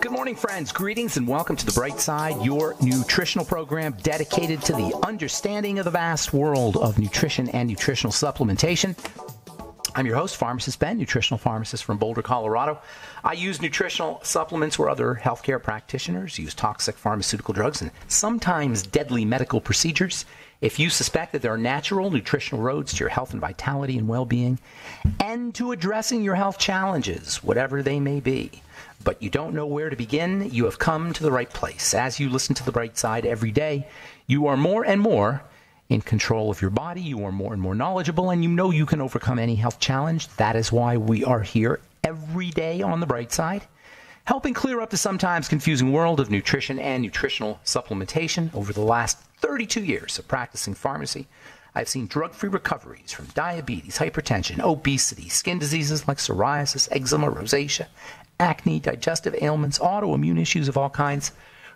Good morning, friends. Greetings and welcome to The Bright Side, your nutritional program dedicated to the understanding of the vast world of nutrition and nutritional supplementation. I'm your host, Pharmacist Ben, nutritional pharmacist from Boulder, Colorado. I use nutritional supplements where other healthcare practitioners use toxic pharmaceutical drugs and sometimes deadly medical procedures. If you suspect that there are natural nutritional roads to your health and vitality and well being, and to addressing your health challenges, whatever they may be, but you don't know where to begin, you have come to the right place. As you listen to the bright side every day, you are more and more in control of your body, you are more and more knowledgeable, and you know you can overcome any health challenge. That is why we are here every day on the bright side helping clear up the sometimes confusing world of nutrition and nutritional supplementation. Over the last 32 years of practicing pharmacy, I've seen drug free recoveries from diabetes, hypertension, obesity, skin diseases like psoriasis, eczema, rosacea, acne, digestive ailments, autoimmune issues of all kinds.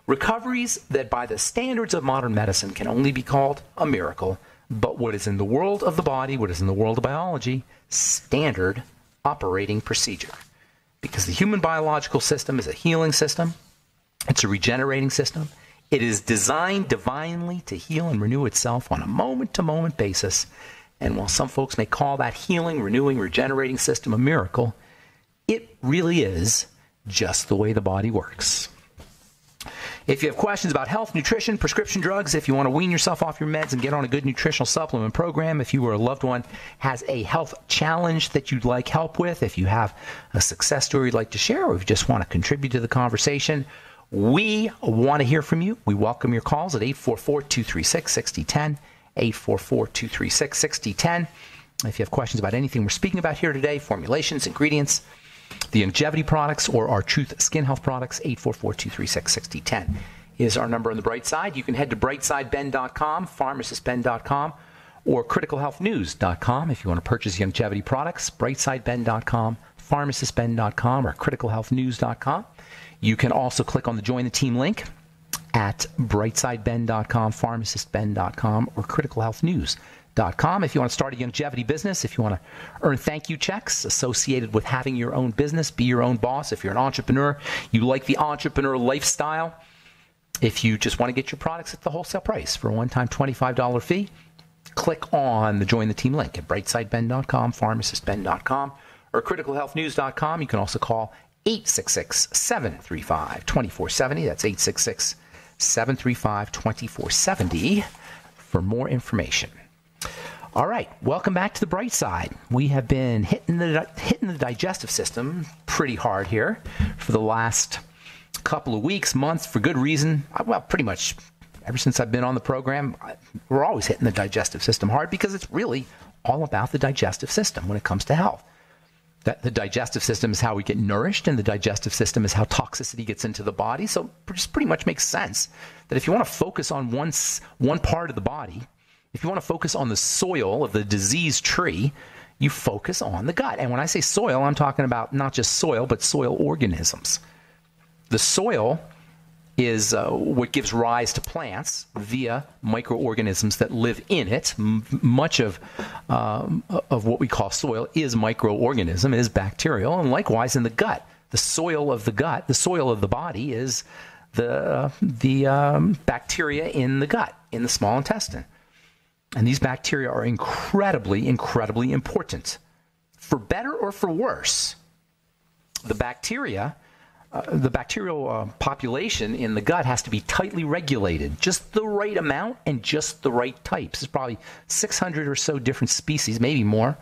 Recoveries that, by the standards of modern medicine, can only be called a miracle. But what is in the world of the body, what is in the world of biology, standard operating procedure because the human biological system is a healing system, it's a regenerating system. It is designed divinely to heal and renew itself on a moment to moment basis. And while some folks may call that healing, renewing, regenerating system a miracle, it really is just the way the body works. If you have questions about health, nutrition, prescription drugs, if you want to wean yourself off your meds and get on a good nutritional supplement program, if you or a loved one has a health challenge that you'd like help with, if you have a success story you'd like to share, or if you just want to contribute to the conversation, we want to hear from you. We welcome your calls at 844 236 6010. 844 236 6010. If you have questions about anything we're speaking about here today, formulations, ingredients, the longevity products or our Truth Skin Health products, 844-236-6010 is our number on the bright side. You can head to brightsideben.com, pharmacistben.com, or criticalhealthnews.com if you want to purchase longevity products, brightsideben.com, pharmacistben.com, or criticalhealthnews.com. You can also click on the Join the Team link at brightsideben.com, pharmacistben.com, or criticalhealthnews.com Com. If you want to start a longevity business, if you want to earn thank you checks associated with having your own business, be your own boss. If you're an entrepreneur, you like the entrepreneur lifestyle. If you just want to get your products at the wholesale price for a one time $25 fee, click on the Join the Team link at brightsideben.com, pharmacistben.com, or criticalhealthnews.com. You can also call 866 735 2470. That's 866 735 2470 for more information. All right, welcome back to the bright side. We have been hitting the hitting the digestive system pretty hard here for the last couple of weeks, months, for good reason. Well, pretty much ever since I've been on the program, we're always hitting the digestive system hard because it's really all about the digestive system when it comes to health. That the digestive system is how we get nourished, and the digestive system is how toxicity gets into the body. So, it just pretty much makes sense that if you want to focus on one one part of the body if you want to focus on the soil of the disease tree, you focus on the gut. And when I say soil, I'm talking about not just soil, but soil organisms. The soil is uh, what gives rise to plants via microorganisms that live in it. M- much of um, of what we call soil is microorganism, is bacterial, and likewise in the gut, the soil of the gut, the soil of the body is the the um, bacteria in the gut, in the small intestine. And these bacteria are incredibly, incredibly important. For better or for worse, the bacteria, uh, the bacterial uh, population in the gut has to be tightly regulated, just the right amount and just the right types. There's probably 600 or so different species, maybe more,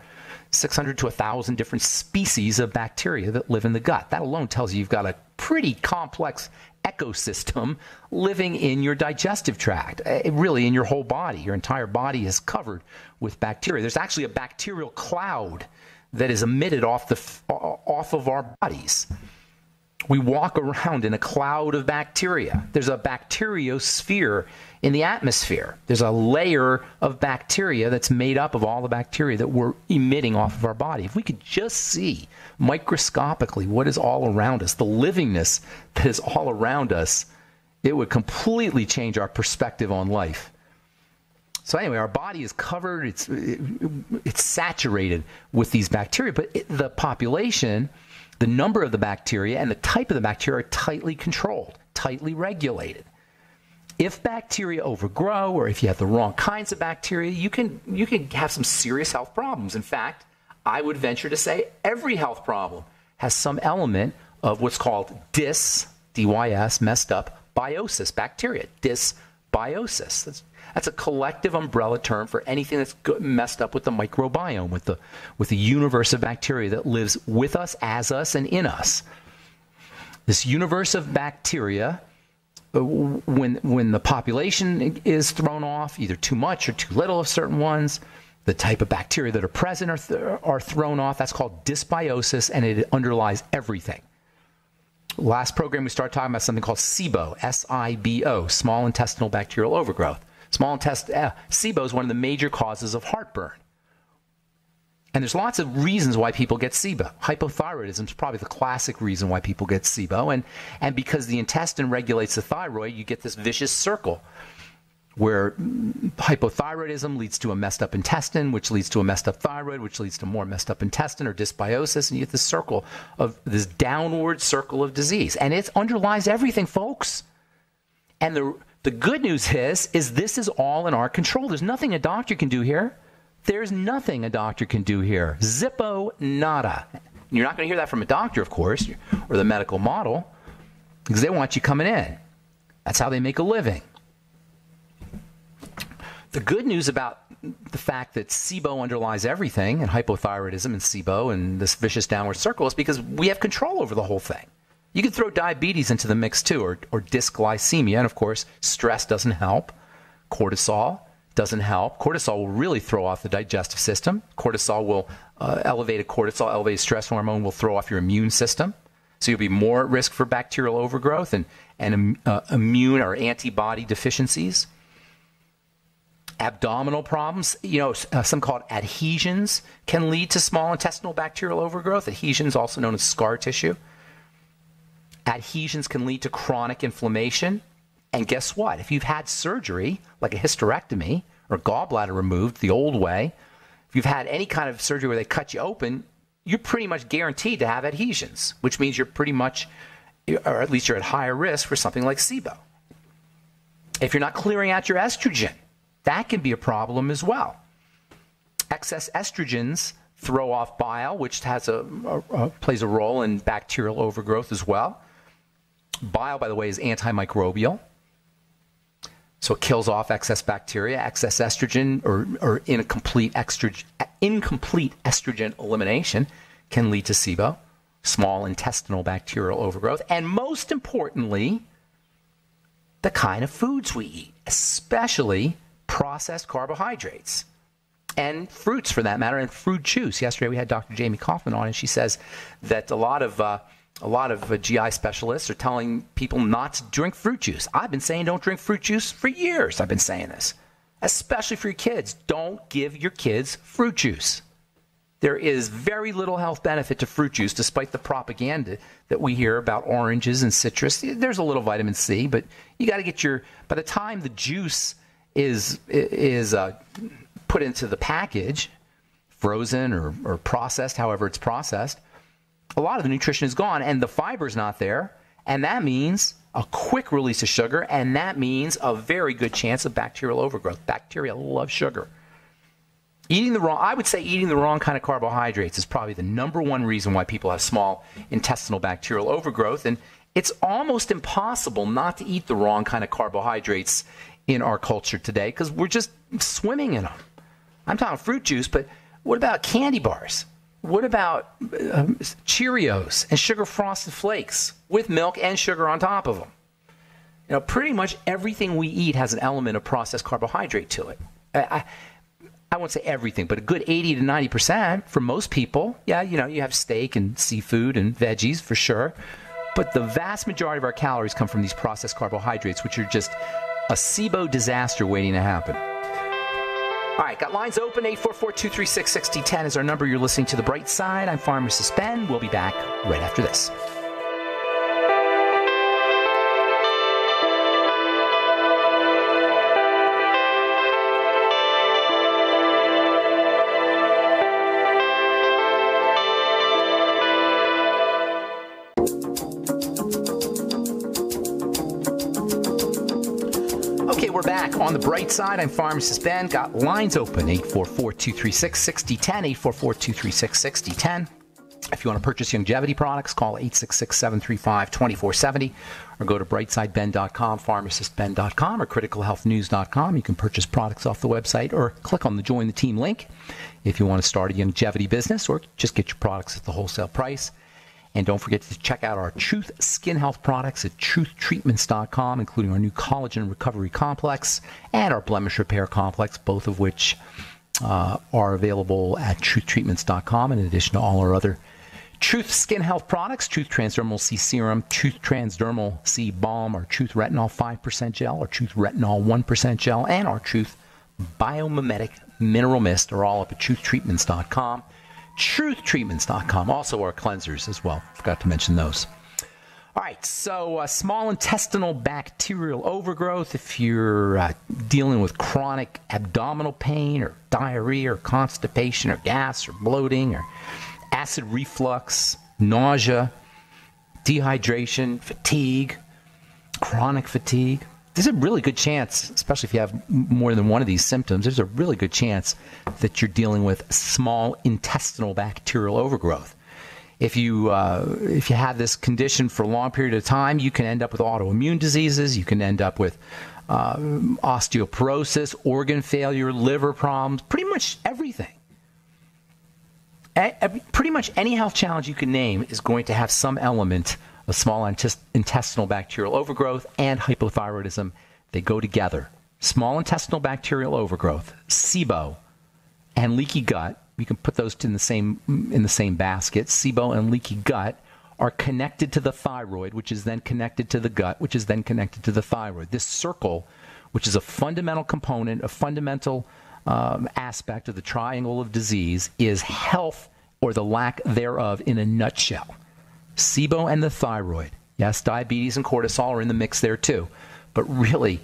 600 to 1,000 different species of bacteria that live in the gut. That alone tells you you've got a pretty complex ecosystem living in your digestive tract, uh, really in your whole body. Your entire body is covered with bacteria. There's actually a bacterial cloud that is emitted off the off of our bodies. We walk around in a cloud of bacteria. There's a bacteriosphere in the atmosphere. There's a layer of bacteria that's made up of all the bacteria that we're emitting off of our body. If we could just see microscopically what is all around us, the livingness that is all around us, it would completely change our perspective on life. So anyway, our body is covered; it's it's saturated with these bacteria. But it, the population, the number of the bacteria and the type of the bacteria are tightly controlled, tightly regulated. If bacteria overgrow or if you have the wrong kinds of bacteria, you can you can have some serious health problems. In fact, I would venture to say every health problem has some element of what's called dys, dys, messed up biosis bacteria. Dysbiosis. That's, that's a collective umbrella term for anything that's messed up with the microbiome, with the with the universe of bacteria that lives with us, as us, and in us. This universe of bacteria, when when the population is thrown off, either too much or too little of certain ones, the type of bacteria that are present are, th- are thrown off. That's called dysbiosis, and it underlies everything. Last program, we started talking about something called SIBO, S I B O, small intestinal bacterial overgrowth. Small intestine, uh, SIBO is one of the major causes of heartburn. And there's lots of reasons why people get SIBO. Hypothyroidism is probably the classic reason why people get SIBO. And, and because the intestine regulates the thyroid, you get this vicious circle where hypothyroidism leads to a messed up intestine, which leads to a messed up thyroid, which leads to more messed up intestine or dysbiosis, and you get this circle of this downward circle of disease. And it underlies everything, folks. And the the good news is is this is all in our control. There's nothing a doctor can do here. There's nothing a doctor can do here. Zippo nada. You're not going to hear that from a doctor, of course, or the medical model, because they want you coming in. That's how they make a living. The good news about the fact that SIBO underlies everything and hypothyroidism and SIBO and this vicious downward circle is because we have control over the whole thing. You can throw diabetes into the mix too, or, or dysglycemia. And of course, stress doesn't help. Cortisol doesn't help. Cortisol will really throw off the digestive system. Cortisol will, uh, elevated cortisol, elevated stress hormone will throw off your immune system. So you'll be more at risk for bacterial overgrowth and, and uh, immune or antibody deficiencies abdominal problems. You know, uh, some called adhesions can lead to small intestinal bacterial overgrowth. Adhesions, also known as scar tissue. Adhesions can lead to chronic inflammation. And guess what? If you've had surgery, like a hysterectomy or gallbladder removed the old way, if you've had any kind of surgery where they cut you open, you're pretty much guaranteed to have adhesions, which means you're pretty much, or at least you're at higher risk for something like SIBO. If you're not clearing out your estrogen, that can be a problem as well. Excess estrogens throw off bile, which has a, a, a, plays a role in bacterial overgrowth as well. Bile, by the way, is antimicrobial. So it kills off excess bacteria, excess estrogen, or, or incomplete, estrogen, incomplete estrogen elimination can lead to SIBO, small intestinal bacterial overgrowth. And most importantly, the kind of foods we eat, especially processed carbohydrates and fruits for that matter, and fruit juice. Yesterday we had Dr. Jamie Kaufman on, and she says that a lot of uh, a lot of uh, GI specialists are telling people not to drink fruit juice. I've been saying don't drink fruit juice for years. I've been saying this, especially for your kids. Don't give your kids fruit juice. There is very little health benefit to fruit juice, despite the propaganda that we hear about oranges and citrus. There's a little vitamin C, but you got to get your. By the time the juice is is uh, put into the package, frozen or, or processed, however it's processed, a lot of the nutrition is gone and the fiber's not there. And that means a quick release of sugar, and that means a very good chance of bacterial overgrowth. Bacteria love sugar. Eating the wrong, I would say eating the wrong kind of carbohydrates is probably the number one reason why people have small intestinal bacterial overgrowth. And it's almost impossible not to eat the wrong kind of carbohydrates in our culture today because we're just swimming in them. I'm talking fruit juice, but what about candy bars? What about um, Cheerios and sugar frosted flakes with milk and sugar on top of them? You know, pretty much everything we eat has an element of processed carbohydrate to it. I, I, I won't say everything, but a good 80 to 90% for most people. Yeah, you know, you have steak and seafood and veggies for sure. But the vast majority of our calories come from these processed carbohydrates, which are just a SIBO disaster waiting to happen. All right, got lines open. 844-236-6010 is our number. You're listening to The Bright Side. I'm Pharmacist Ben. We'll be back right after this. On the bright side. I'm Pharmacist Ben. Got lines open 844 236 6010. 844 236 6010. If you want to purchase longevity products, call 866 735 2470 or go to brightsideben.com, pharmacistben.com, or criticalhealthnews.com. You can purchase products off the website or click on the Join the Team link if you want to start a longevity business or just get your products at the wholesale price. And don't forget to check out our Truth Skin Health products at truthtreatments.com, including our new collagen recovery complex and our blemish repair complex, both of which uh, are available at truthtreatments.com in addition to all our other Truth Skin Health products, Truth Transdermal C Serum, Truth Transdermal C Balm, our Truth Retinol 5% gel, our Truth Retinol 1% gel, and our Truth Biomimetic Mineral Mist are all up at truthtreatments.com truthtreatments.com. Also, our cleansers as well. Forgot to mention those. All right, so uh, small intestinal bacterial overgrowth. If you're uh, dealing with chronic abdominal pain or diarrhea or constipation or gas or bloating or acid reflux, nausea, dehydration, fatigue, chronic fatigue, there's a really good chance, especially if you have more than one of these symptoms, there's a really good chance that you're dealing with small intestinal bacterial overgrowth. If you uh, if you have this condition for a long period of time, you can end up with autoimmune diseases. You can end up with uh, osteoporosis, organ failure, liver problems, pretty much everything. A- pretty much any health challenge you can name is going to have some element of small intestinal bacterial overgrowth and hypothyroidism. They go together. Small intestinal bacterial overgrowth, SIBO, and leaky gut. You can put those in the same in the same basket. SIBO and leaky gut are connected to the thyroid, which is then connected to the gut, which is then connected to the thyroid. This circle, which is a fundamental component, a fundamental um, aspect of the triangle of disease, is health or the lack thereof in a nutshell. SIBO and the thyroid. Yes, diabetes and cortisol are in the mix there too. But really,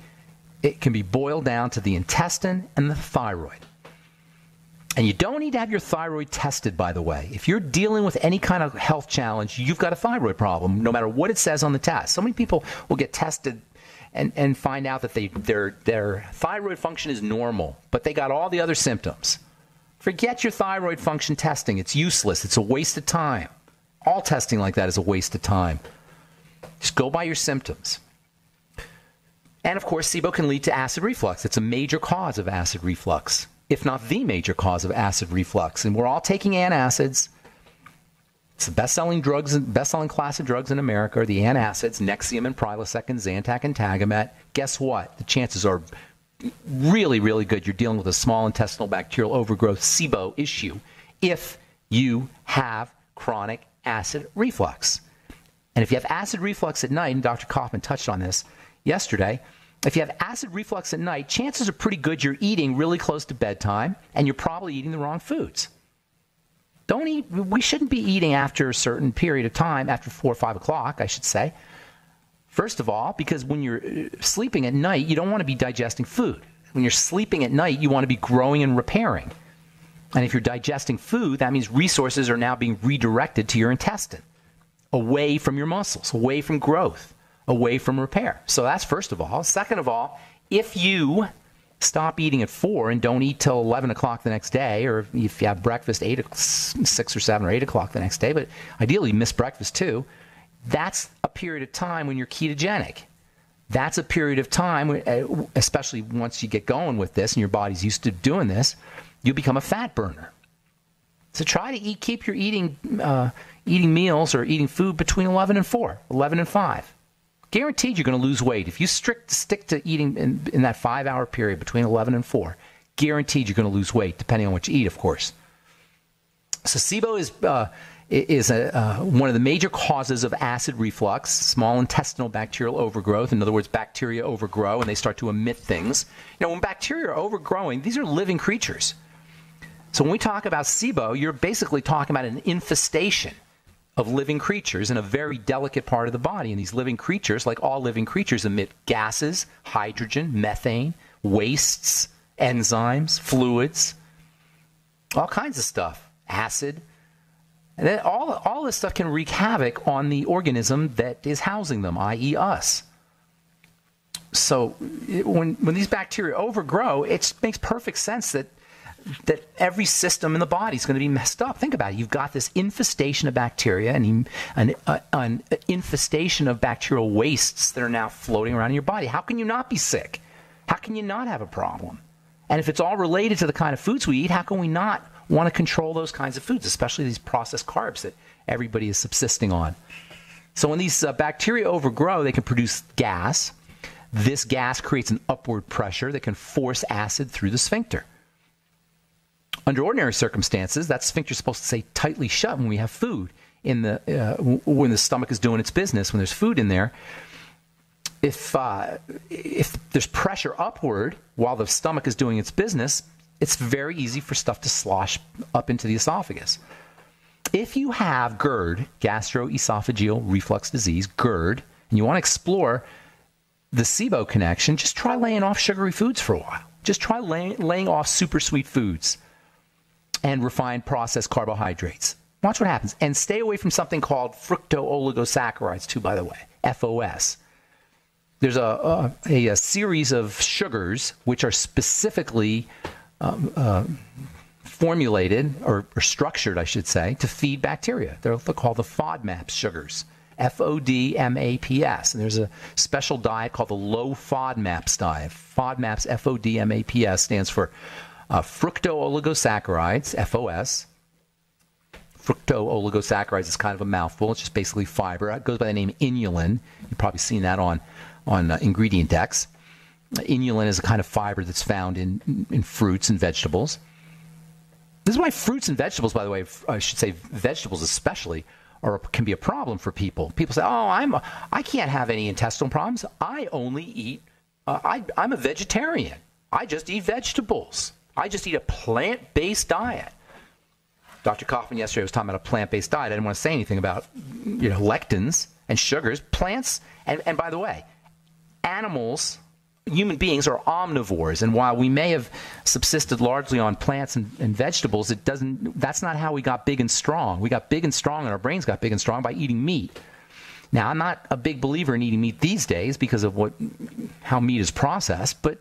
it can be boiled down to the intestine and the thyroid. And you don't need to have your thyroid tested, by the way. If you're dealing with any kind of health challenge, you've got a thyroid problem, no matter what it says on the test. So many people will get tested and, and find out that they, their, their thyroid function is normal, but they got all the other symptoms. Forget your thyroid function testing. It's useless, it's a waste of time. All testing like that is a waste of time. Just go by your symptoms. And of course, SIBO can lead to acid reflux. It's a major cause of acid reflux, if not the major cause of acid reflux. And we're all taking antacids. It's the best-selling drugs, best-selling class of drugs in America are the antacids, Nexium and Prilosec and Zantac and Tagamet. Guess what? The chances are really, really good you're dealing with a small intestinal bacterial overgrowth SIBO issue if you have chronic acid reflux. And if you have acid reflux at night, and Dr. Kaufman touched on this yesterday, if you have acid reflux at night, chances are pretty good you're eating really close to bedtime and you're probably eating the wrong foods. Don't eat, we shouldn't be eating after a certain period of time, after four or five o'clock, I should say. First of all, because when you're uh, sleeping at night, you don't want to be digesting food. When you're sleeping at night, you want to be growing and repairing. And if you're digesting food, that means resources are now being redirected to your intestine, away from your muscles, away from growth, away from repair. So that's first of all. Second of all, if you stop eating at four and don't eat till 11 o'clock the next day, or if you have breakfast eight, six or seven or eight o'clock the next day, but ideally miss breakfast too, that's a period of time when you're ketogenic. That's a period of time, uh, especially once you get going with this and your body's used to doing this, you become a fat burner. So try to eat, keep your eating, uh, eating meals or eating food between 11 and 4, 11 and 5. Guaranteed you're going to lose weight. If you strict, stick to eating in, in that five hour period between 11 and 4, guaranteed you're going to lose weight, depending on what you eat, of course. So SIBO is, uh, is a, uh, one of the major causes of acid reflux, small intestinal bacterial overgrowth. In other words, bacteria overgrow and they start to emit things. You know, when bacteria are overgrowing, these are living creatures. So when we talk about SIBO, you're basically talking about an infestation of living creatures in a very delicate part of the body. And these living creatures, like all living creatures, emit gases, hydrogen, methane, wastes, enzymes, fluids, all kinds of stuff, acid. And then all, all this stuff can wreak havoc on the organism that is housing them, i.e., us. So it, when when these bacteria overgrow, it makes perfect sense that that every system in the body is going to be messed up. Think about it. You've got this infestation of bacteria and an, uh, an infestation of bacterial wastes that are now floating around in your body. How can you not be sick? How can you not have a problem? And if it's all related to the kind of foods we eat, how can we not want to control those kinds of foods, especially these processed carbs that everybody is subsisting on? So when these uh, bacteria overgrow, they can produce gas. This gas creates an upward pressure that can force acid through the sphincter. Under ordinary circumstances, that sphincter is supposed to stay tightly shut when we have food in the uh, when the stomach is doing its business. When there's food in there, if uh, if there's pressure upward while the stomach is doing its business, it's very easy for stuff to slosh up into the esophagus. If you have GERD, gastroesophageal reflux disease, GERD, and you want to explore the SIBO connection, just try laying off sugary foods for a while. Just try lay, laying off super sweet foods and refined processed carbohydrates. Watch what happens. And stay away from something called fructooligosaccharides, too, by the way, FOS. There's a, a, a series of sugars which are specifically um, uh, formulated or, or, structured, I should say, to feed bacteria. They're called the FODMAPs sugars. F O D M A P S. And there's a special diet called the low FODMAPs diet. FODMAPs, F O D M A P S, stands for uh, fructooligosaccharides, FOS. Fructooligosaccharides is kind of a mouthful. It's just basically fiber. It goes by the name inulin. You've probably seen that on, on uh, ingredient decks. Inulin is a kind of fiber that's found in, in fruits and vegetables. This is why fruits and vegetables, by the way, I should say vegetables especially, are, can be a problem for people. People say, "Oh, I'm a, I can't have any intestinal problems. I only eat. Uh, I, I'm a vegetarian. I just eat vegetables." I just eat a plant based diet. Dr. Kaufman yesterday was talking about a plant based diet. I didn't want to say anything about you know lectins and sugars. Plants, and, and by the way, animals, human beings are omnivores. And while we may have subsisted largely on plants and, and vegetables, it doesn't that's not how we got big and strong. We got big and strong and our brains got big and strong by eating meat. Now, I'm not a big believer in eating meat these days because of what how meat is processed, but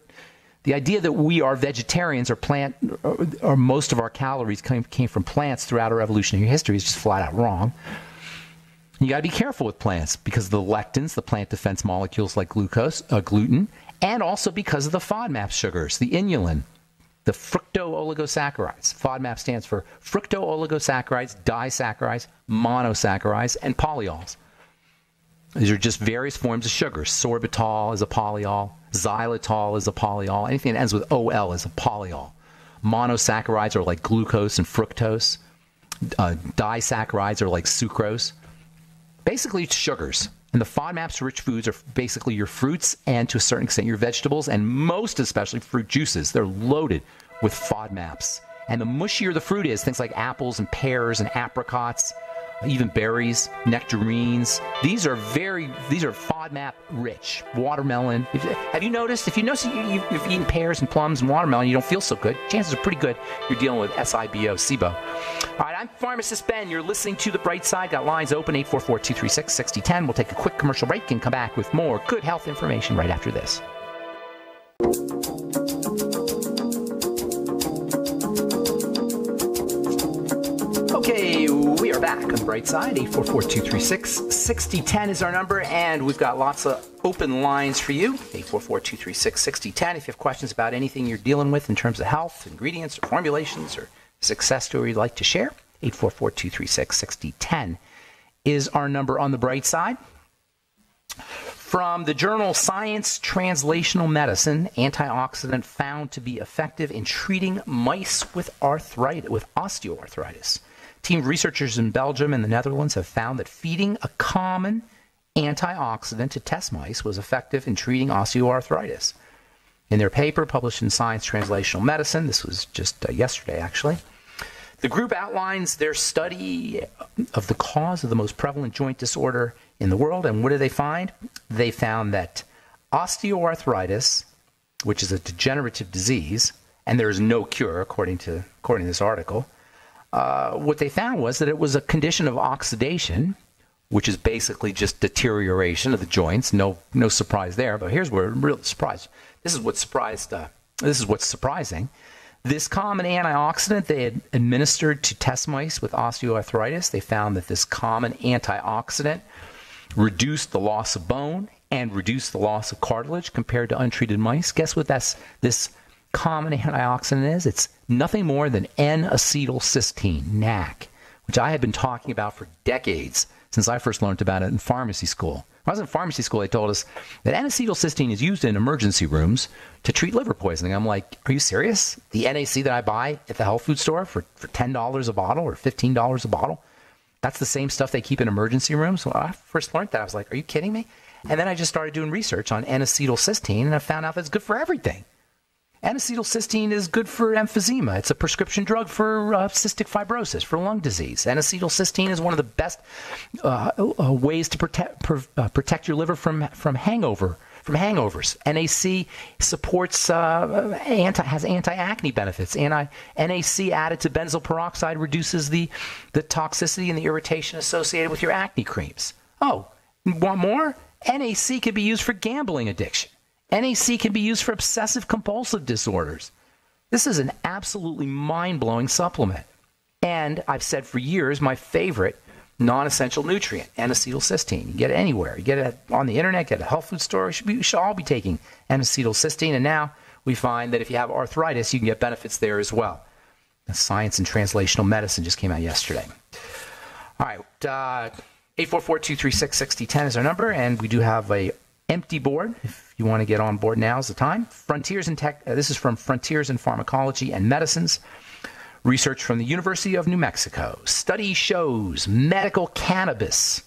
the idea that we are vegetarians or plant, or, or most of our calories came, came from plants throughout our evolutionary history is just flat out wrong. You got to be careful with plants because of the lectins, the plant defense molecules like glucose, uh, gluten, and also because of the FODMAP sugars, the inulin, the fructooligosaccharides. FODMAP stands for fructooligosaccharides, disaccharides, monosaccharides, and polyols. These are just various forms of sugar. Sorbitol is a polyol. Xylitol is a polyol. Anything that ends with OL is a polyol. Monosaccharides are like glucose and fructose. Uh, disaccharides are like sucrose. Basically, it's sugars. And the FODMAPs rich foods are basically your fruits and to a certain extent your vegetables, and most especially fruit juices. They're loaded with FODMAPs. And the mushier the fruit is, things like apples and pears and apricots, even berries, nectarines. These are very, these are FODMAP rich. Watermelon. If, have you noticed? If you notice you, have eaten pears and plums and watermelon, you don't feel so good. Chances are pretty good you're dealing with SIBO, SIBO. All right, I'm Pharmacist Ben. You're listening to The Bright Side. Got lines open 844 236 6010. We'll take a quick commercial break and come back with more good health information right after this. Back on the bright side. 844-236-6010 is our number, and we've got lots of open lines for you. 844-236-6010. If you have questions about anything you're dealing with in terms of health, ingredients, or formulations, or success story you'd like to share, 844-236-6010 is our number on the bright side. From the journal Science Translational Medicine, antioxidant found to be effective in treating mice with arthritis, with osteoarthritis. Team researchers in Belgium and the Netherlands have found that feeding a common antioxidant to test mice was effective in treating osteoarthritis. In their paper published in Science Translational Medicine, this was just uh, yesterday actually, the group outlines their study of the cause of the most prevalent joint disorder in the world. And what did they find? They found that osteoarthritis, which is a degenerative disease, and there is no cure according to according to this article, uh, what they found was that it was a condition of oxidation which is basically just deterioration of the joints. No, no surprise there. But here's where real surprise. This is what surprised. Uh, this is what's surprising. This common antioxidant they had administered to test mice with osteoarthritis. They found that this common antioxidant reduced the loss of bone and reduced the loss of cartilage compared to untreated mice. Guess what that's this common antioxidant is? It's nothing more than N-acetylcysteine, NAC, which I have been talking about for decades since I first learned about it in pharmacy school. When I was in pharmacy school, they told us that N-acetylcysteine is used in emergency rooms to treat liver poisoning. I'm like, are you serious? The NAC that I buy at the health food store for, for $10 a bottle or $15 a bottle, that's the same stuff they keep in emergency rooms? When I first learned that, I was like, are you kidding me? And then I just started doing research on N-acetylcysteine, and I found out that it's good for everything. N-acetylcysteine is good for emphysema. It's a prescription drug for uh, cystic fibrosis, for lung disease. N-acetylcysteine is one of the best uh, uh, ways to protect uh, protect your liver from from hangover from hangovers. NAC supports uh, anti has anti-acne benefits. Anti NAC added to benzoyl peroxide reduces the the toxicity and the irritation associated with your acne creams. Oh, want more? NAC can be used for gambling addiction. NAC can be used for obsessive compulsive disorders. This is an absolutely mind blowing supplement. And I've said for years, my favorite non essential nutrient, N acetylcysteine. You get it anywhere. You get it on the internet, get it at a health food store. You should, be, should all be taking N acetylcysteine. And now we find that if you have arthritis, you can get benefits there as well. The Science and Translational Medicine just came out yesterday. All right. Uh, 844-236-6010 is our number, and we do have a empty board if you want to get on board, now is the time. Frontiers in Tech, uh, this is from Frontiers in Pharmacology and Medicines. Research from the University of New Mexico. Study shows medical cannabis.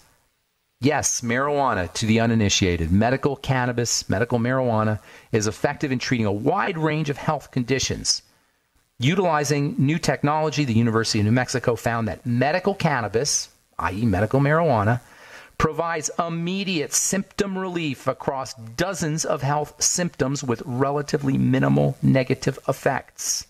Yes, marijuana to the uninitiated. Medical cannabis, medical marijuana is effective in treating a wide range of health conditions. Utilizing new technology, the University of New Mexico found that medical cannabis, i.e., medical marijuana, provides immediate symptom relief across dozens of health symptoms with relatively minimal negative effects.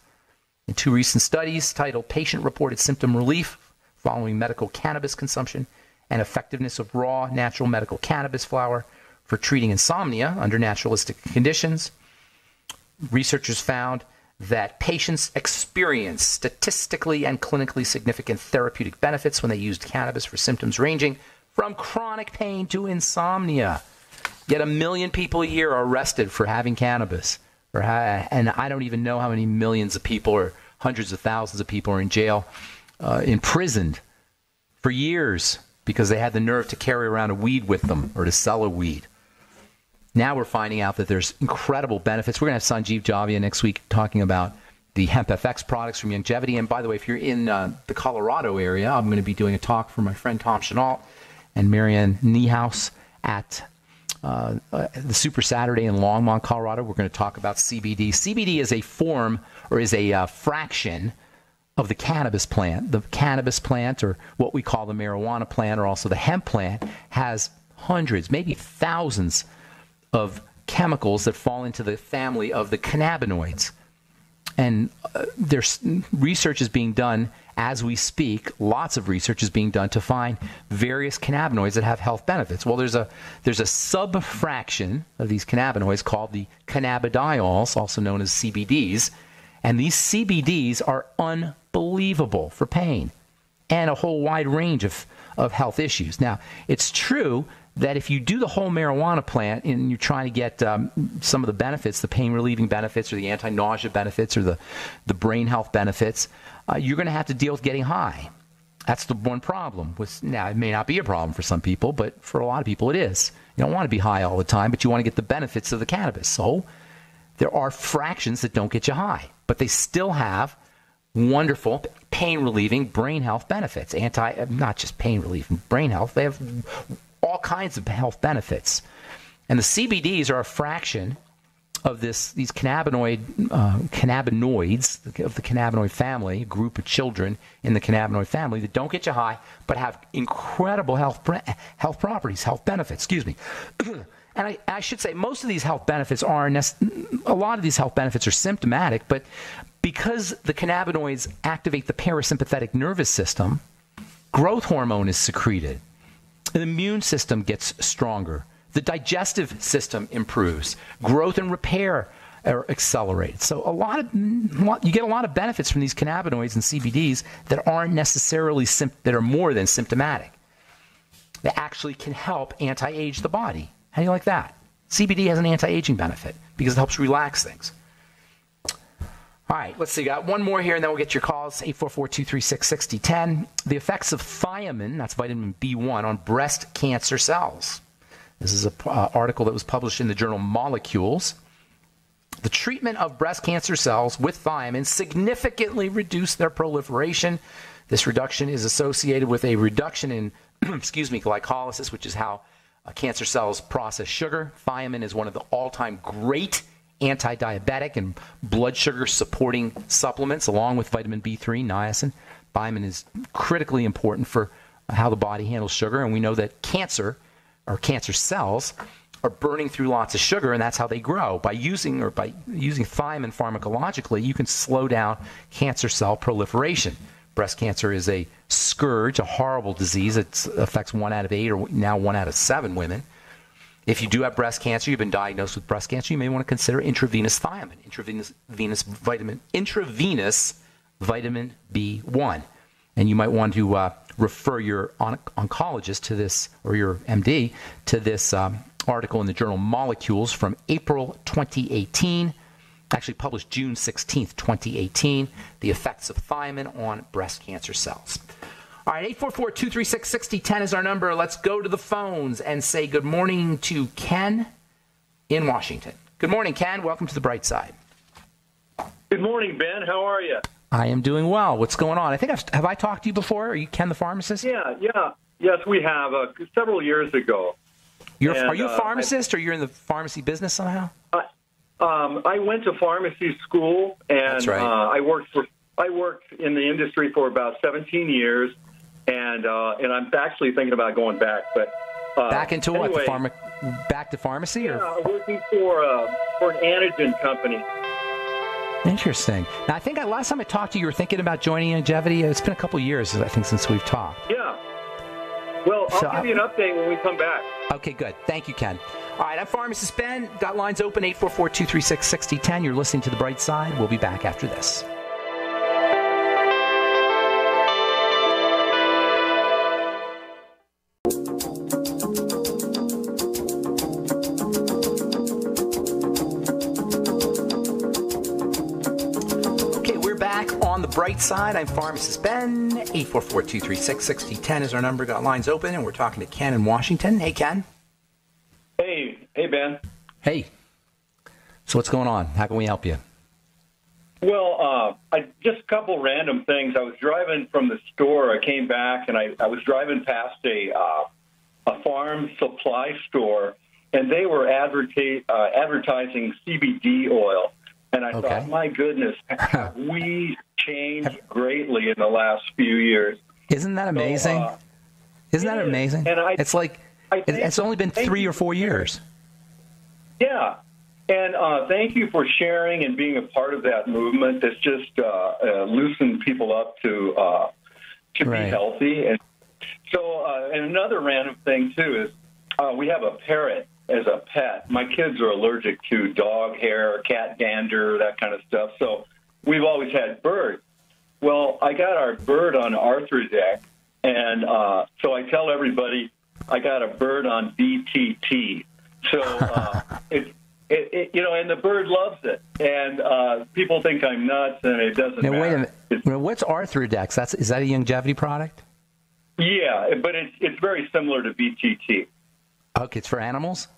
In two recent studies titled Patient Reported Symptom Relief Following Medical Cannabis Consumption and Effectiveness of Raw Natural Medical Cannabis Flower for Treating Insomnia Under Naturalistic Conditions, researchers found that patients experienced statistically and clinically significant therapeutic benefits when they used cannabis for symptoms ranging from chronic pain to insomnia. Yet a million people a year are arrested for having cannabis. Or ha- and I don't even know how many millions of people or hundreds of thousands of people are in jail, uh, imprisoned for years because they had the nerve to carry around a weed with them or to sell a weed. Now we're finding out that there's incredible benefits. We're going to have Sanjeev Javia next week talking about the Hemp FX products from Youngevity. And by the way, if you're in uh, the Colorado area, I'm going to be doing a talk for my friend Tom Chenault and Marianne Niehaus at uh, uh, the Super Saturday in Longmont, Colorado. We're going to talk about CBD. CBD is a form or is a uh, fraction of the cannabis plant. The cannabis plant, or what we call the marijuana plant, or also the hemp plant, has hundreds, maybe thousands of chemicals that fall into the family of the cannabinoids. And uh, there's research is being done as we speak, lots of research is being done to find various cannabinoids that have health benefits. Well, there's a there's a subfraction of these cannabinoids called the cannabidiols, also known as CBDs, and these CBDs are unbelievable for pain and a whole wide range of of health issues. Now, it's true that if you do the whole marijuana plant and you're trying to get um, some of the benefits, the pain relieving benefits or the anti nausea benefits or the, the brain health benefits, uh, you're going to have to deal with getting high. That's the one problem. With now, it may not be a problem for some people, but for a lot of people, it is. You don't want to be high all the time, but you want to get the benefits of the cannabis. So there are fractions that don't get you high, but they still have wonderful pain relieving brain health benefits. Anti, not just pain relieving brain health. They have all kinds of health benefits, and the CBDs are a fraction of this these cannabinoid uh, cannabinoids of the cannabinoid family, group of children in the cannabinoid family that don't get you high but have incredible health health properties, health benefits. Excuse me. and I, I, should say most of these health benefits are a lot of these health benefits are symptomatic, but because the cannabinoids activate the parasympathetic nervous system, growth hormone is secreted. The immune system gets stronger. The digestive system improves. Growth and repair are accelerated. So a lot of you get a lot of benefits from these cannabinoids and CBDs that aren't necessarily that are more than symptomatic. That actually can help anti-age the body. How do you like that? CBD has an anti-aging benefit because it helps relax things. All right, let's see. Got one more here, and then we'll get your calls. 844-236-6010. The effects of thiamine, that's vitamin B1, on breast cancer cells. This is an uh, article that was published in the journal Molecules. The treatment of breast cancer cells with thiamine significantly reduced their proliferation. This reduction is associated with a reduction in, excuse me, glycolysis, which is how uh, cancer cells process sugar. Thiamine is one of the all-time great anti diabetic and blood sugar supporting supplements, along with vitamin B3, niacin. Thiamine is critically important for how the body handles sugar, and we know that cancer or cancer cells are burning through lots of sugar, and that's how they grow. By using or by using thiamine pharmacologically, you can slow down cancer cell proliferation. Breast cancer is a scourge, a horrible disease. It affects one out of eight, or now one out of seven women. If you do have breast cancer, you've been diagnosed with breast cancer, you may want to consider intravenous thiamine, intravenous venous vitamin, intravenous vitamin B1. And you might want to uh, refer your on- oncologist to this, or your MD, to this um, article in the journal Molecules from April 2018, actually published June 16th, 2018, The Effects of Thiamine on Breast Cancer Cells. All right, 844 236 6010 is our number. Let's go to the phones and say good morning to Ken in Washington. Good morning, Ken. Welcome to the bright side. Good morning, Ben. How are you? I am doing well. What's going on? I think I've, have I talked to you before? Are you Ken the pharmacist? Yeah, yeah. Yes, we have uh, several years ago. You're, and, are you a pharmacist uh, or you're in the pharmacy business somehow? I, um, I went to pharmacy school and right. uh, I worked for I worked in the industry for about 17 years and uh, and I'm actually thinking about going back. But uh, back into anyway, what? The pharma- back to pharmacy, or yeah, working for uh, for an antigen company. Interesting. Now, I think I, last time I talked to you, you were thinking about joining longevity. It's been a couple years, I think, since we've talked. Yeah. Well, I'll so give I, you an update when we come back. Okay, good. Thank you, Ken. All right, I'm Pharmacist Ben. Got lines open 844 236 6010. You're listening to The Bright Side. We'll be back after this. Side, I'm Pharmacist Ben. 844-236-6010 is our number. Got lines open, and we're talking to Ken in Washington. Hey, Ken. Hey. Hey, Ben. Hey. So what's going on? How can we help you? Well, uh, I, just a couple random things. I was driving from the store. I came back, and I, I was driving past a, uh, a farm supply store, and they were adverti- uh, advertising CBD oil. And I okay. thought, my goodness, we changed greatly in the last few years? Isn't that amazing? So, uh, Isn't that amazing? And I, it's like think, it's only been three or four years. Yeah, and uh, thank you for sharing and being a part of that movement. That's just uh, uh, loosened people up to uh, to right. be healthy. And so, uh, and another random thing too is uh, we have a parrot as a pet. My kids are allergic to dog hair, cat dander, that kind of stuff. So we've always had birds. Well, I got our bird on Arthrodex, and uh, so I tell everybody I got a bird on BTT. So uh, it, it, it, you know, and the bird loves it, and uh, people think I'm nuts, and it doesn't. Now, matter. wait a minute. It's, what's Arthrodex? That's is that a Youngevity product? Yeah, but it's it's very similar to BTT. Okay, it's for animals.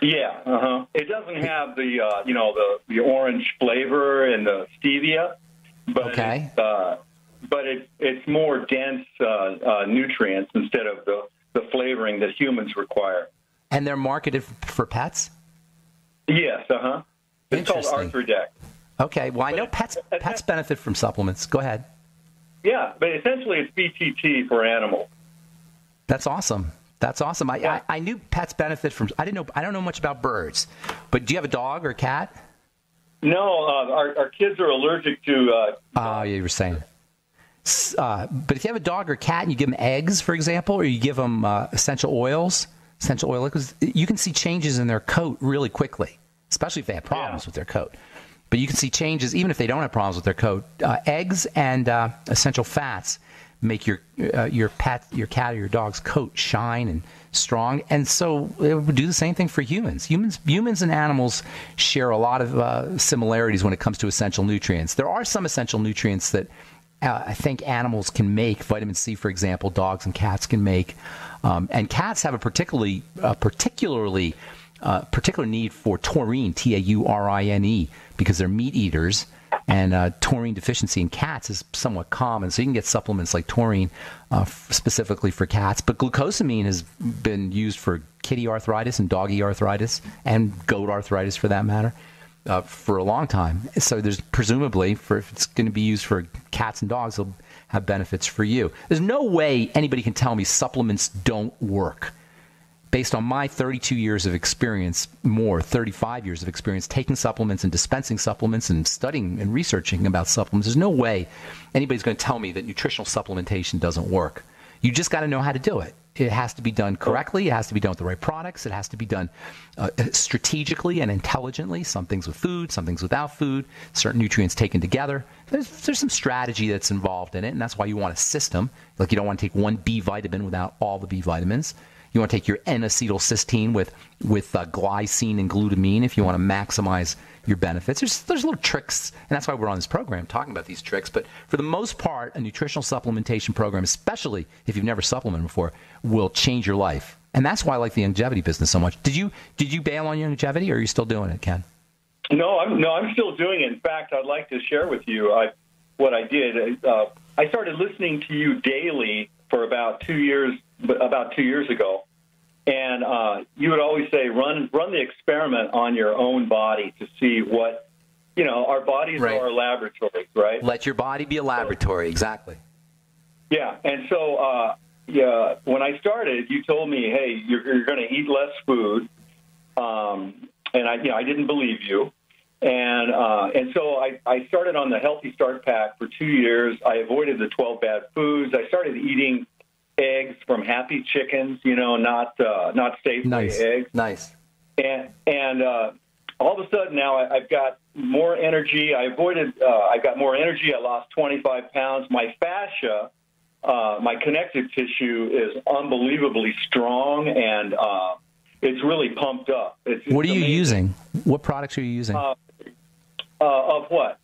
Yeah, uh huh. It doesn't have the uh, you know the the orange flavor and the stevia, but okay. It's, uh, but it it's more dense uh, uh, nutrients instead of the the flavoring that humans require. And they're marketed for pets. Yes, uh huh. It's called Arthrodex. Okay, well I know pets pets benefit from supplements. Go ahead. Yeah, but essentially it's BTT for animals. That's awesome. That's awesome. I, yeah. I, I, knew pets benefit from. I didn't know. I don't know much about birds, but do you have a dog or a cat? No, uh, our, our kids are allergic to. Uh, oh, you were saying. uh, but if you have a dog or cat and you give them eggs, for example, or you give them uh, essential oils, essential oil liquids, you can see changes in their coat really quickly, especially if they have problems yeah. with their coat. But you can see changes even if they don't have problems with their coat. Uh, eggs and uh, essential fats make your uh, your pet, your cat, or your dog's coat shine and strong. And so it would do the same thing for humans. Humans, humans and animals share a lot of uh, similarities when it comes to essential nutrients. There are some essential nutrients that uh, I think animals can make. Vitamin C, for example, dogs and cats can make. Um, and cats have a particularly, particularly, uh, particular need for taurine, T A U R I N E, because they're meat eaters and uh, taurine deficiency in cats is somewhat common. So you can get supplements like taurine uh, specifically for cats. But glucosamine has been used for kitty arthritis and doggy arthritis and goat arthritis for that matter. Uh, for a long time, so there's presumably for if it's going to be used for cats and dogs, it'll have benefits for you. There's no way anybody can tell me supplements don't work based on my 32 years of experience, more 35 years of experience taking supplements and dispensing supplements and studying and researching about supplements, there's no way anybody's going to tell me that nutritional supplementation doesn't work. You just got to know how to do it. It has to be done correctly. It has to be done with the right products. It has to be done uh, strategically and intelligently. Some things with food, some things without food, certain nutrients taken together. There's, there's some strategy that's involved in it, and that's why you want a system. Like you don't want to take one B vitamin without all the B vitamins. You want to take your N-acetylcysteine with with uh, glycine and glutamine if you want to maximize your benefits. There's there's little tricks, and that's why we're on this program talking about these tricks. But for the most part, a nutritional supplementation program, especially if you've never supplemented before, will change your life. And that's why I like the Youngevity business so much. Did you did you bail on Youngevity, or are you still doing it, Ken? No, I'm no, I'm still doing it. In fact, I'd like to share with you I, what I did. Uh, I started listening to you daily for about two years about two years ago, and uh, you would always say run run the experiment on your own body to see what you know. Our bodies right. are laboratories, right? Let your body be a laboratory, exactly. Yeah, and so uh, yeah, when I started, you told me, hey, you're, you're going to eat less food, um, and I you know I didn't believe you. And uh, and so I, I started on the Healthy Start Pack for two years. I avoided the 12 bad foods. I started eating eggs from happy chickens, you know, not uh, not Safeway nice. eggs. Nice. And and uh, all of a sudden now I, I've got more energy. I avoided. Uh, I got more energy. I lost 25 pounds. My fascia, uh, my connective tissue is unbelievably strong, and uh, it's really pumped up. It's, what are you amazing. using? What products are you using? Uh, uh, of what?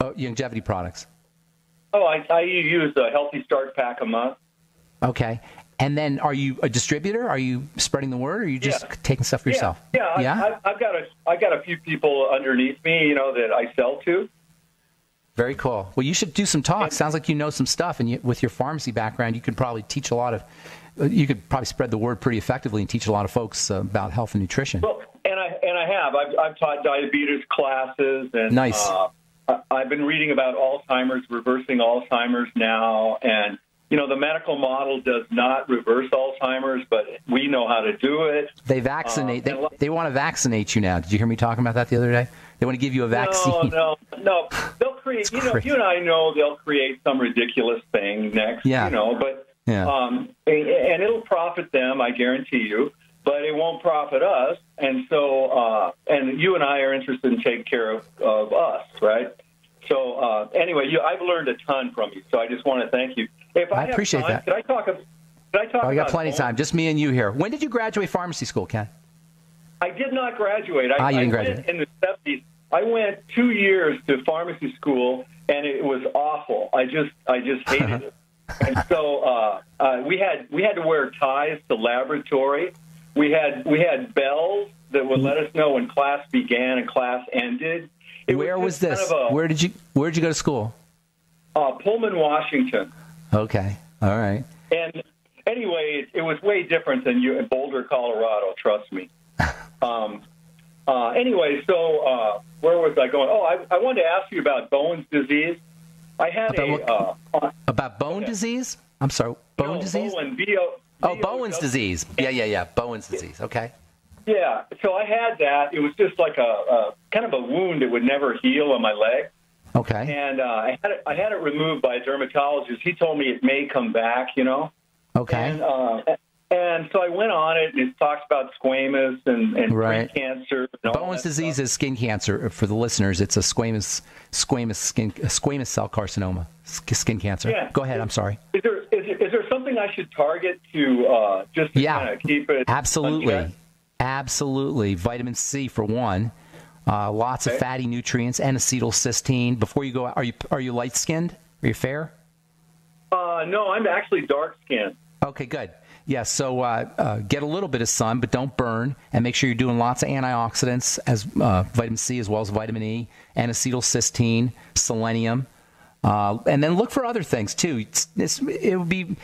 Oh, Youngevity products. Oh, I, I use a Healthy Start Pack a month. Okay. And then, are you a distributor? Are you spreading the word, or are you just yeah. taking stuff for yeah. yourself? Yeah, yeah. I, have got a, I've got a few people underneath me, you know, that I sell to. Very cool. Well, you should do some talks. Sounds like you know some stuff, and you, with your pharmacy background, you could probably teach a lot of. You could probably spread the word pretty effectively and teach a lot of folks uh, about health and nutrition. Well, and I and I have. I've, I've taught diabetes classes, and nice. Uh, I've been reading about Alzheimer's, reversing Alzheimer's now, and you know, the medical model does not reverse Alzheimer's, but we know how to do it. They vaccinate. Uh, they, they want to vaccinate you now. Did you hear me talking about that the other day? They want to give you a vaccine. No, no, no. They'll create. you know, you and I know they'll create some ridiculous thing next. Yeah. You know, but yeah. um, and, and it'll profit them. I guarantee you. But it won't profit us, and so uh, and you and I are interested in taking care of, of us, right? So uh, anyway, you, I've learned a ton from you. So I just want to thank you. If I, I appreciate time, that. Could I talk? Could I talk? Oh, you got plenty of time. Just me and you here. When did you graduate pharmacy school, Ken? I did not graduate. I, ah, you didn't I graduate. in the seventies. I went two years to pharmacy school, and it was awful. I just, I just hated it. And so uh, uh, we had we had to wear ties to laboratory. We had we had bells that would let us know when class began and class ended. It Where was, was this? Kind of a, Where did you Where did you go to school? Uh, Pullman, Washington. Okay. All right. And anyway, it, it was way different than you in Boulder, Colorado. Trust me. um, uh, anyway, so uh, where was I going? Oh, I, I wanted to ask you about Bowen's disease. I had about a what, uh, about bone okay. disease. I'm sorry, bone no, disease. Bowen, B-O, oh, Bowen's disease. Yeah, yeah, yeah. Bowen's disease. Okay. Yeah. So I had that. It was just like a, a kind of a wound that would never heal on my leg. Okay. And uh, I had it, I had it removed by a dermatologist. He told me it may come back. You know. Okay. And, uh, and so I went on it, and it talks about squamous and, and right. cancer. And Bowen's disease stuff. is skin cancer. For the listeners, it's a squamous squamous skin squamous cell carcinoma, skin cancer. Yeah. Go ahead. I'm sorry. Is there is, is there something I should target to uh, just to yeah. kind of keep it? Absolutely, unchecked? Absolutely. Vitamin C for one. Uh, lots okay. of fatty nutrients and acetylcysteine. Before you go, are you are you light skinned? Are you fair? Uh, no, I'm actually dark skinned. Okay, good. Yeah, so uh, uh, get a little bit of sun, but don't burn, and make sure you're doing lots of antioxidants as uh, vitamin C as well as vitamin E, and acetylcysteine, selenium, uh, and then look for other things too. It's, it's, it would be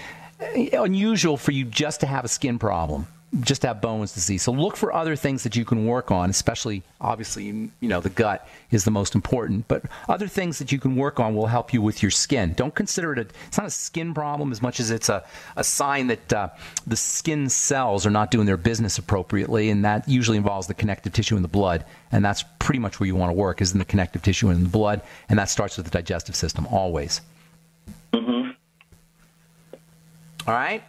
unusual for you just to have a skin problem just have Bowen's disease. So look for other things that you can work on, especially obviously you know the gut is the most important, but other things that you can work on will help you with your skin. Don't consider it a it's not a skin problem as much as it's a, a sign that uh, the skin cells are not doing their business appropriately, and that usually involves the connective tissue in the blood, and that's pretty much where you want to work is in the connective tissue in the blood, and that starts with the digestive system always. Mm-hmm. All right.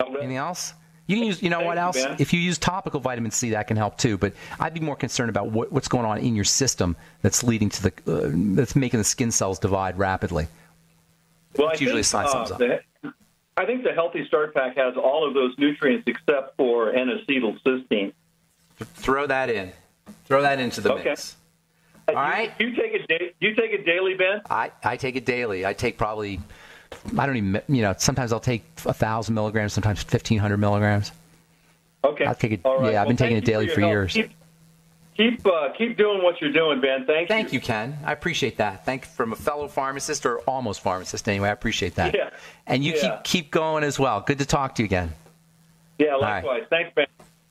Anything else? You can use, you know Thank what else? Ben. If you use topical vitamin C, that can help too. But I'd be more concerned about what, what's going on in your system that's leading to the uh, that's making the skin cells divide rapidly. Well, It's I usually a think, sign uh, the, I think the Healthy Start Pack has all of those nutrients except for N-acetylcysteine. Throw that in. Throw that into the Okay. mix. Uh, All you- right. You, take it. You take it daily, Ben. I, I take it daily. I take probably I don't even you know sometimes I'll take a thousand milligrams, sometimes fifteen hundred milligrams. Okay. I'll take it- All right. yeah, I've been taking it daily you for years. Keep keep, uh, keep doing what you're doing, Ben. Thank, Thank you, Ken. I appreciate that. Thank from a fellow pharmacist or almost pharmacist anyway. I appreciate that. Yeah. And you Yeah. keep keep going as well. Good to talk to you again. Yeah, right. likewise. Thanks, Ben.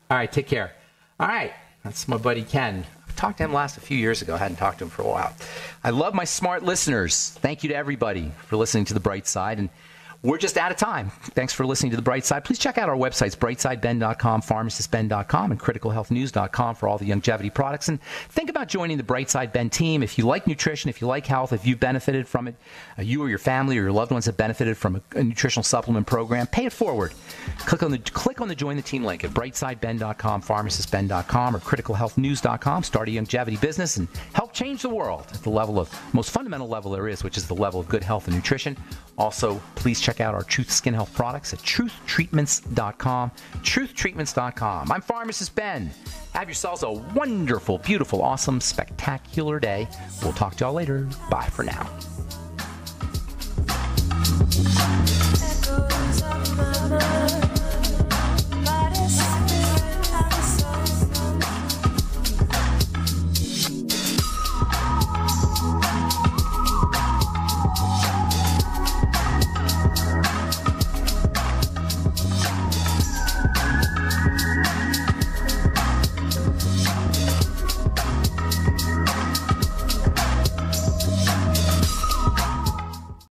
All right, take care. All right, that's my buddy Ken. Talked to him last a few years ago. I hadn't talked to him for a while. I love my smart listeners. Thank you to everybody for listening to The Bright Side. And we're just out of time. Thanks for listening to The Bright Side. Please check out our websites, brightsideben.com, pharmacistben.com, and criticalhealthnews.com for all the Youngevity products. And think about joining the Bright Side Ben team. If you like nutrition, if you like health, if you've benefited from it, uh, you or your family or your loved ones have benefited from a, a nutritional supplement program, pay it forward. Click on the click on the join the team link at brightsideben.com, pharmacistben.com, or criticalhealthnews.com. Start a Youngevity business and help change the world at the level of most fundamental level there is, which is the level of good health and nutrition. Also, please check out our Truth Skin Health products at truthtreatments.com. Truthtreatments.com. I'm Pharmacist Ben. Have yourselves a wonderful, beautiful, awesome, spectacular day. We'll talk to y'all later. Bye for now. Echoes of.